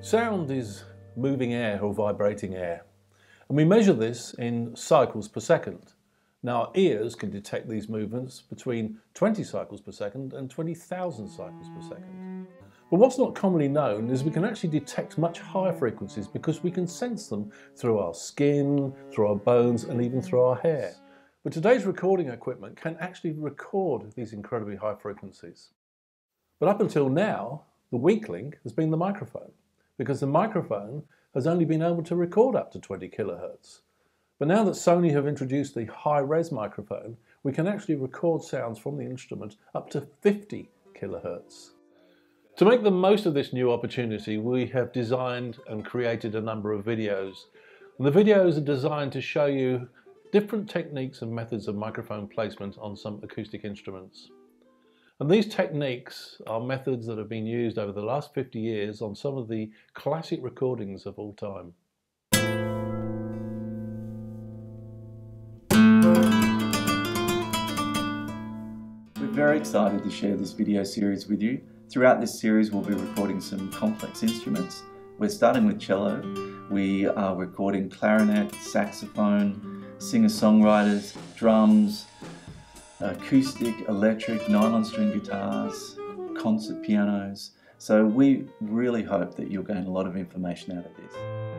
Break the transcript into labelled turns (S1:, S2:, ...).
S1: Sound is moving air or vibrating air, and we measure this in cycles per second. Now our ears can detect these movements between 20 cycles per second and 20,000 cycles per second. But what's not commonly known is we can actually detect much higher frequencies because we can sense them through our skin, through our bones and even through our hair. But today's recording equipment can actually record these incredibly high frequencies. But up until now, the weak link has been the microphone because the microphone has only been able to record up to 20 kilohertz. But now that Sony have introduced the high-res microphone, we can actually record sounds from the instrument up to 50 kilohertz. To make the most of this new opportunity, we have designed and created a number of videos. And the videos are designed to show you different techniques and methods of microphone placement on some acoustic instruments. And these techniques are methods that have been used over the last 50 years on some of the classic recordings of all time.
S2: We're very excited to share this video series with you. Throughout this series we'll be recording some complex instruments. We're starting with cello. We are recording clarinet, saxophone, singer-songwriters, drums, acoustic, electric, nylon string guitars, concert pianos. So we really hope that you'll gain a lot of information out of this.